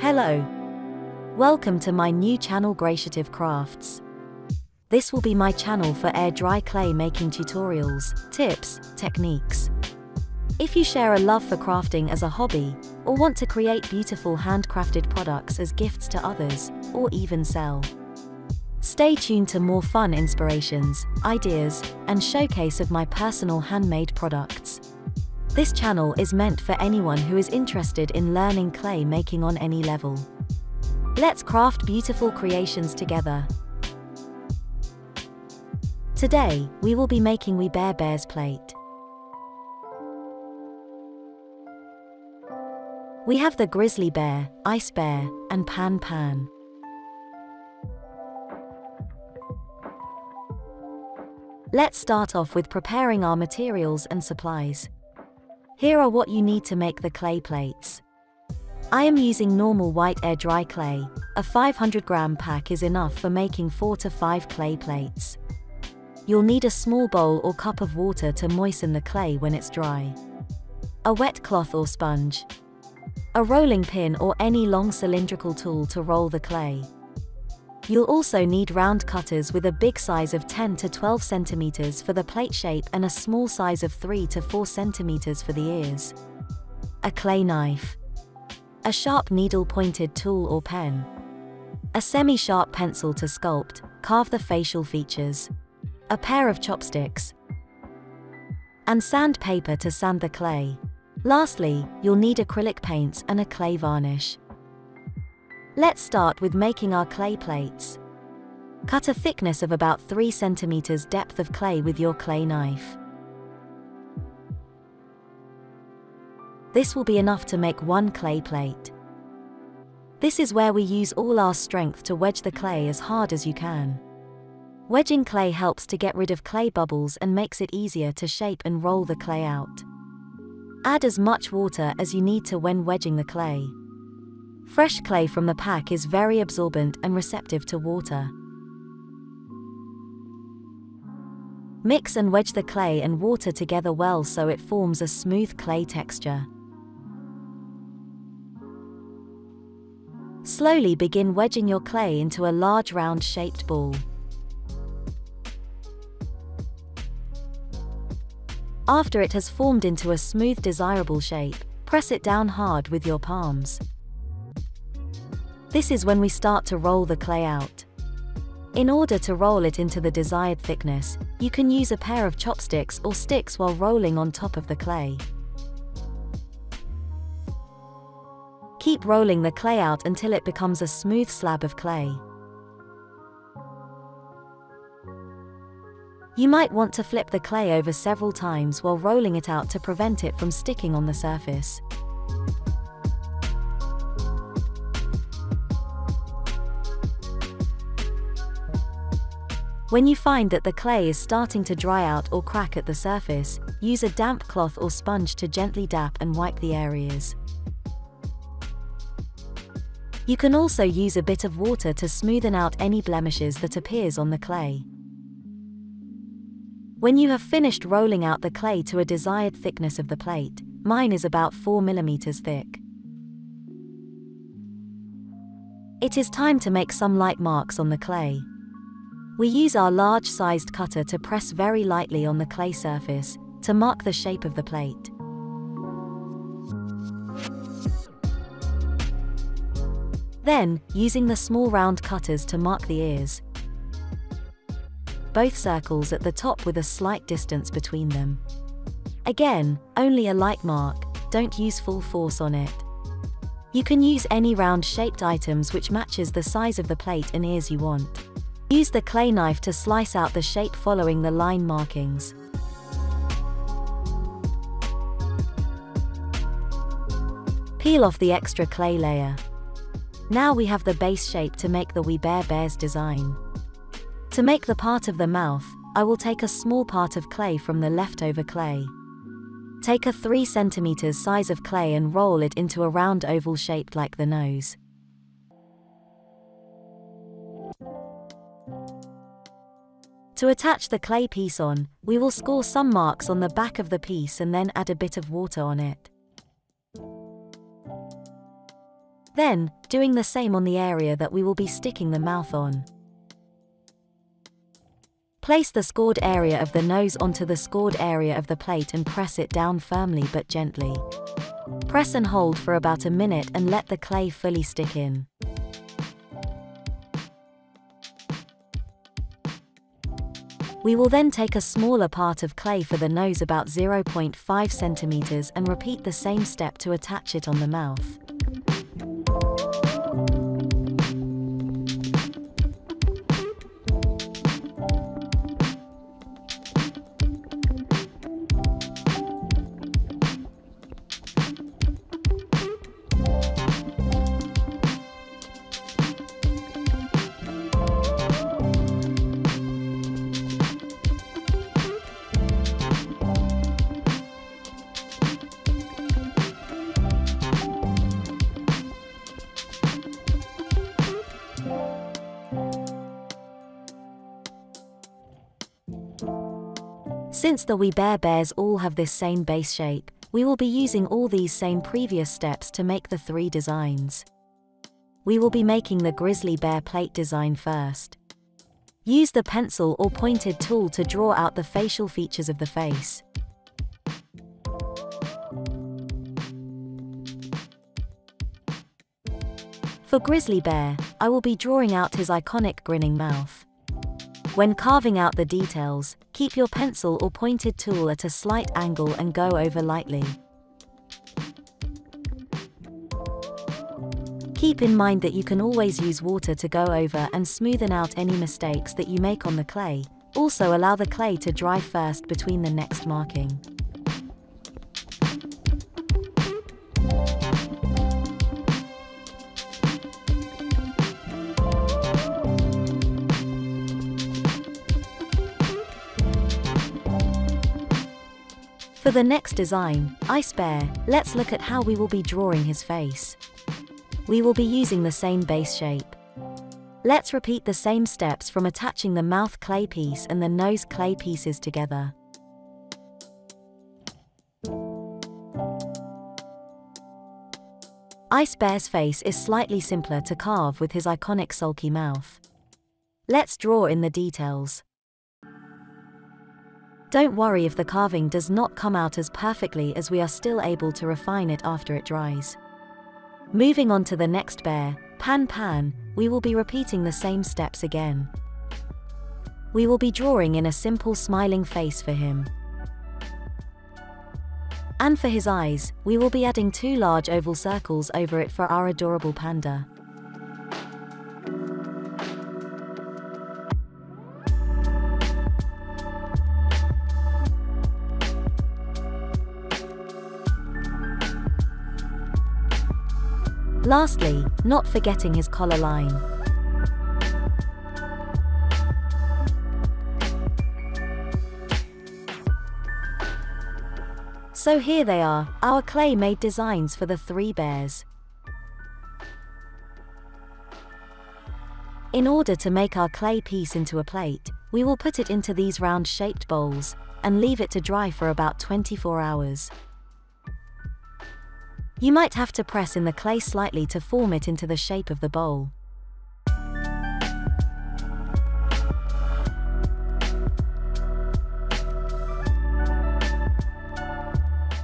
Hello. Welcome to my new channel Graciative Crafts. This will be my channel for air dry clay making tutorials, tips, techniques. If you share a love for crafting as a hobby, or want to create beautiful handcrafted products as gifts to others, or even sell. Stay tuned to more fun inspirations, ideas, and showcase of my personal handmade products. This channel is meant for anyone who is interested in learning clay making on any level. Let's craft beautiful creations together. Today, we will be making We Bare Bears plate. We have the grizzly bear, ice bear, and pan pan. Let's start off with preparing our materials and supplies. Here are what you need to make the clay plates. I am using normal white air dry clay. A 500 gram pack is enough for making 4 to 5 clay plates. You'll need a small bowl or cup of water to moisten the clay when it's dry. A wet cloth or sponge. A rolling pin or any long cylindrical tool to roll the clay. You'll also need round cutters with a big size of 10 to 12 centimeters for the plate shape and a small size of 3 to 4 centimeters for the ears. A clay knife. A sharp needle-pointed tool or pen. A semi-sharp pencil to sculpt, carve the facial features. A pair of chopsticks. And sandpaper to sand the clay. Lastly, you'll need acrylic paints and a clay varnish. Let's start with making our clay plates. Cut a thickness of about 3 centimeters depth of clay with your clay knife. This will be enough to make one clay plate. This is where we use all our strength to wedge the clay as hard as you can. Wedging clay helps to get rid of clay bubbles and makes it easier to shape and roll the clay out. Add as much water as you need to when wedging the clay. Fresh clay from the pack is very absorbent and receptive to water. Mix and wedge the clay and water together well so it forms a smooth clay texture. Slowly begin wedging your clay into a large round shaped ball. After it has formed into a smooth desirable shape, press it down hard with your palms. This is when we start to roll the clay out. In order to roll it into the desired thickness, you can use a pair of chopsticks or sticks while rolling on top of the clay. Keep rolling the clay out until it becomes a smooth slab of clay. You might want to flip the clay over several times while rolling it out to prevent it from sticking on the surface. When you find that the clay is starting to dry out or crack at the surface, use a damp cloth or sponge to gently dap and wipe the areas. You can also use a bit of water to smoothen out any blemishes that appears on the clay. When you have finished rolling out the clay to a desired thickness of the plate, mine is about 4 mm thick. It is time to make some light marks on the clay. We use our large-sized cutter to press very lightly on the clay surface, to mark the shape of the plate. Then, using the small round cutters to mark the ears. Both circles at the top with a slight distance between them. Again, only a light mark, don't use full force on it. You can use any round shaped items which matches the size of the plate and ears you want. Use the clay knife to slice out the shape following the line markings. Peel off the extra clay layer. Now we have the base shape to make the We Bare Bears design. To make the part of the mouth, I will take a small part of clay from the leftover clay. Take a 3 cm size of clay and roll it into a round oval shaped like the nose. To attach the clay piece on, we will score some marks on the back of the piece and then add a bit of water on it. Then, doing the same on the area that we will be sticking the mouth on. Place the scored area of the nose onto the scored area of the plate and press it down firmly but gently. Press and hold for about a minute and let the clay fully stick in. We will then take a smaller part of clay for the nose about 0.5 centimeters and repeat the same step to attach it on the mouth. Since the We Bare Bears all have this same base shape, we will be using all these same previous steps to make the three designs. We will be making the grizzly bear plate design first. Use the pencil or pointed tool to draw out the facial features of the face. For Grizzly Bear, I will be drawing out his iconic grinning mouth. When carving out the details, keep your pencil or pointed tool at a slight angle and go over lightly. Keep in mind that you can always use water to go over and smoothen out any mistakes that you make on the clay. Also allow the clay to dry first between the next marking. For the next design, Ice Bear, let's look at how we will be drawing his face. We will be using the same base shape. Let's repeat the same steps from attaching the mouth clay piece and the nose clay pieces together. Ice Bear's face is slightly simpler to carve with his iconic sulky mouth. Let's draw in the details. Don't worry if the carving does not come out as perfectly as we are still able to refine it after it dries. Moving on to the next bear, Pan Pan, we will be repeating the same steps again. We will be drawing in a simple smiling face for him. And for his eyes, we will be adding two large oval circles over it for our adorable panda. Lastly, not forgetting his collar line. So here they are, our clay-made designs for the three bears. In order to make our clay piece into a plate, we will put it into these round-shaped bowls, and leave it to dry for about 24 hours. You might have to press in the clay slightly to form it into the shape of the bowl.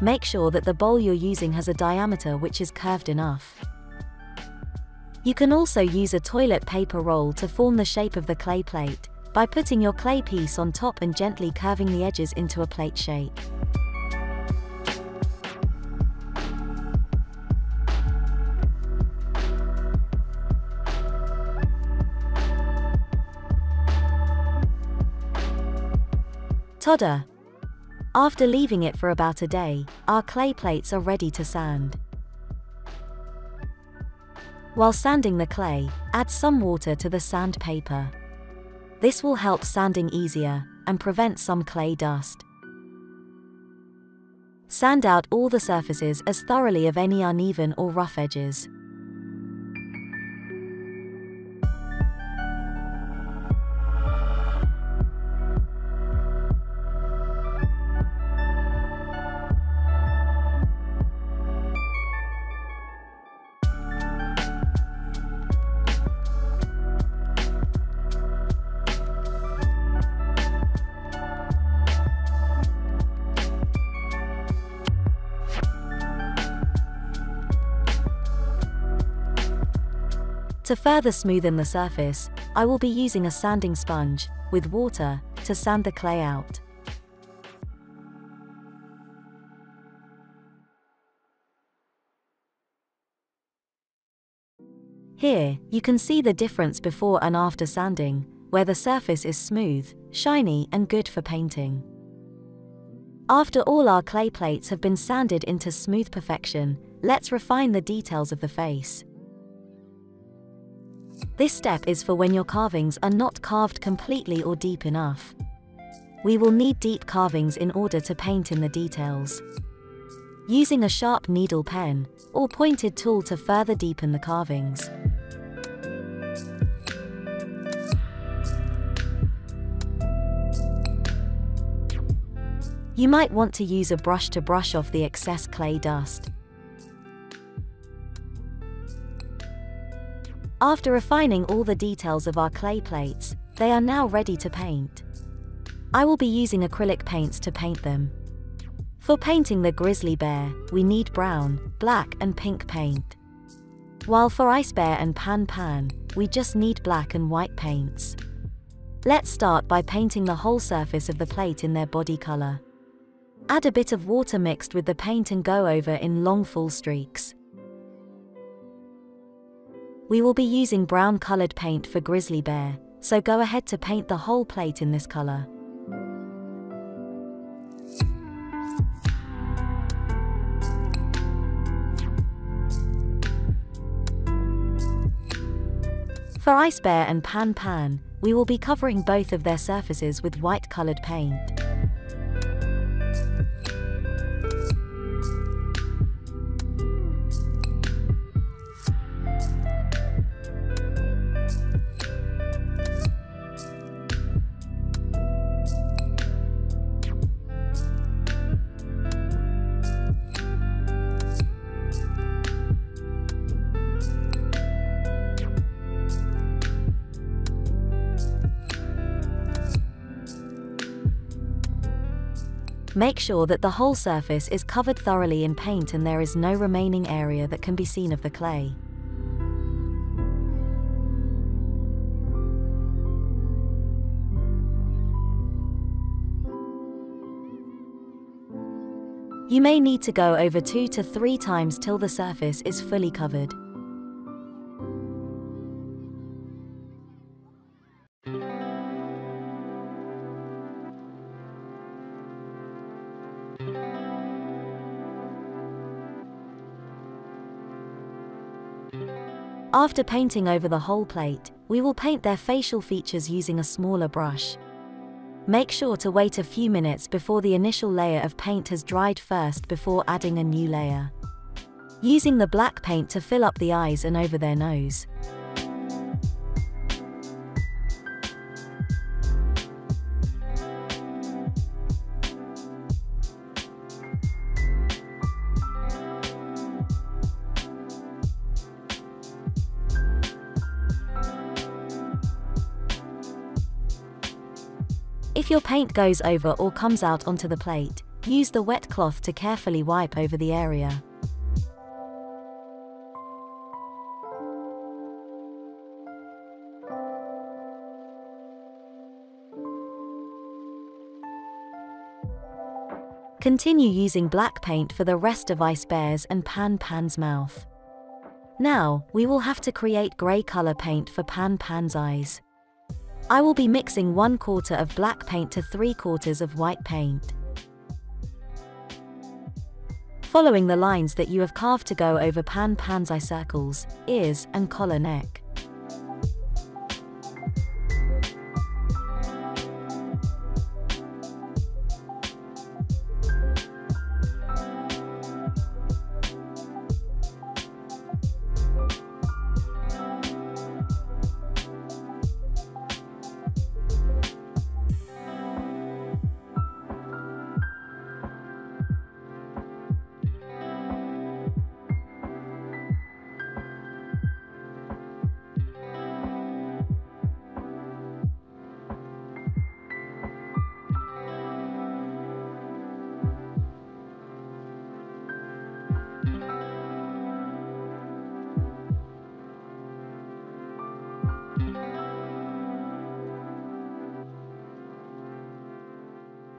Make sure that the bowl you're using has a diameter which is curved enough. You can also use a toilet paper roll to form the shape of the clay plate, by putting your clay piece on top and gently curving the edges into a plate shape. Tada! After leaving it for about a day, our clay plates are ready to sand. While sanding the clay, add some water to the sandpaper. This will help sanding easier and prevent some clay dust. Sand out all the surfaces as thoroughly of any uneven or rough edges. To further smoothen the surface, I will be using a sanding sponge, with water, to sand the clay out. Here, you can see the difference before and after sanding, where the surface is smooth, shiny and good for painting. After all our clay plates have been sanded into smooth perfection, let's refine the details of the face. This step is for when your carvings are not carved completely or deep enough. We will need deep carvings in order to paint in the details. Using a sharp needle pen, or pointed tool to further deepen the carvings. You might want to use a brush to brush off the excess clay dust. After refining all the details of our clay plates, they are now ready to paint. I will be using acrylic paints to paint them. For painting the grizzly bear, we need brown, black and pink paint. While for ice bear and pan pan, we just need black and white paints. Let's start by painting the whole surface of the plate in their body color. Add a bit of water mixed with the paint and go over in long full streaks. We will be using brown colored paint for grizzly bear, so go ahead to paint the whole plate in this color. For Ice Bear and Pan Pan, we will be covering both of their surfaces with white colored paint. Make sure that the whole surface is covered thoroughly in paint and there is no remaining area that can be seen of the clay. You may need to go over two to three times till the surface is fully covered. After painting over the whole plate, we will paint their facial features using a smaller brush. Make sure to wait a few minutes before the initial layer of paint has dried first before adding a new layer. Using the black paint to fill up the eyes and over their nose. If your paint goes over or comes out onto the plate, use the wet cloth to carefully wipe over the area. Continue using black paint for the rest of Ice Bear's and Pan Pan's mouth. Now, we will have to create grey colour paint for Pan Pan's eyes. I will be mixing 1 quarter of black paint to 3 quarters of white paint. Following the lines that you have carved to go over Pan Pan's eye circles, ears and collar neck.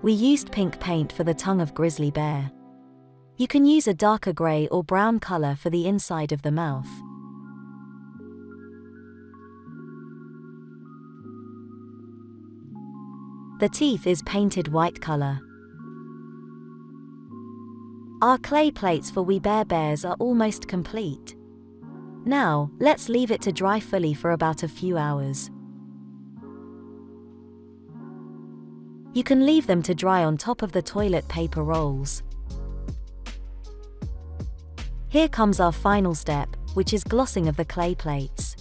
We used pink paint for the tongue of grizzly bear. You can use a darker grey or brown colour for the inside of the mouth. The teeth is painted white colour. Our clay plates for We Bare Bears are almost complete. Now, let's leave it to dry fully for about a few hours. You can leave them to dry on top of the toilet paper rolls. Here comes our final step, which is glossing of the clay plates.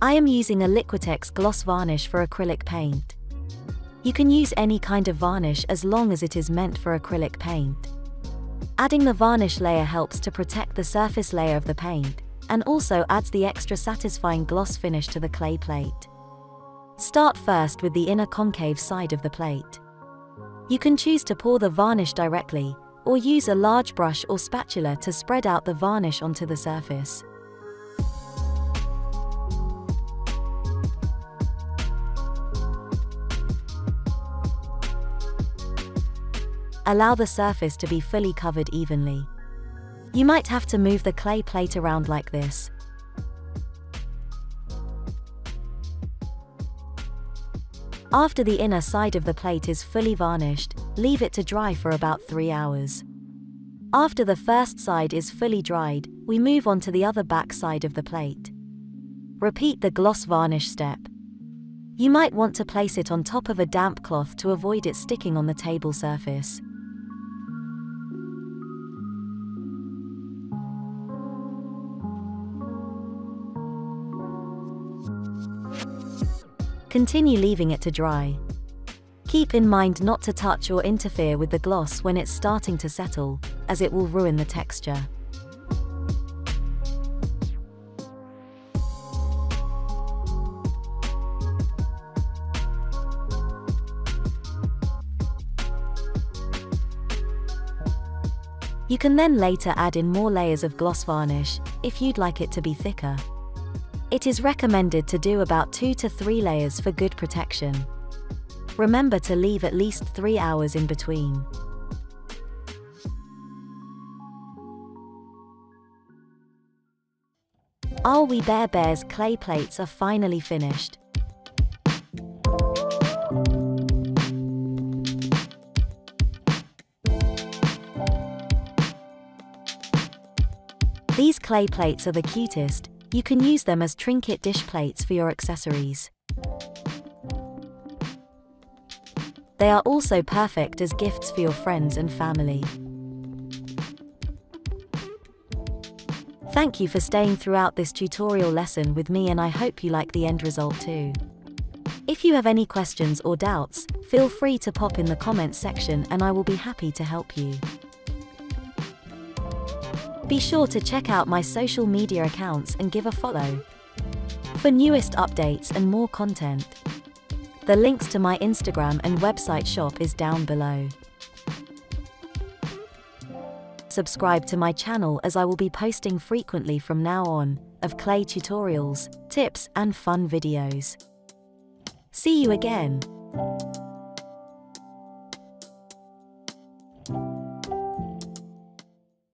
I am using a Liquitex gloss varnish for acrylic paint. You can use any kind of varnish as long as it is meant for acrylic paint. Adding the varnish layer helps to protect the surface layer of the paint, and also adds the extra satisfying gloss finish to the clay plate. Start first with the inner concave side of the plate. You can choose to pour the varnish directly, or use a large brush or spatula to spread out the varnish onto the surface. Allow the surface to be fully covered evenly. You might have to move the clay plate around like this. After the inner side of the plate is fully varnished, leave it to dry for about 3 hours. After the first side is fully dried, we move on to the other back side of the plate. Repeat the gloss varnish step. You might want to place it on top of a damp cloth to avoid it sticking on the table surface. Continue leaving it to dry. Keep in mind not to touch or interfere with the gloss when it's starting to settle, as it will ruin the texture. You can then later add in more layers of gloss varnish, if you'd like it to be thicker. It is recommended to do about 2 to 3 layers for good protection. Remember to leave at least 3 hours in between. Our We Bare Bears clay plates are finally finished. These clay plates are the cutest, you can use them as trinket dish plates for your accessories. They are also perfect as gifts for your friends and family. Thank you for staying throughout this tutorial lesson with me and I hope you like the end result too. If you have any questions or doubts, feel free to pop in the comments section and I will be happy to help you. Be sure to check out my social media accounts and give a follow. For newest updates and more content. The links to my Instagram and website shop is down below. Subscribe to my channel as I will be posting frequently from now on, of clay tutorials, tips and fun videos. See you again!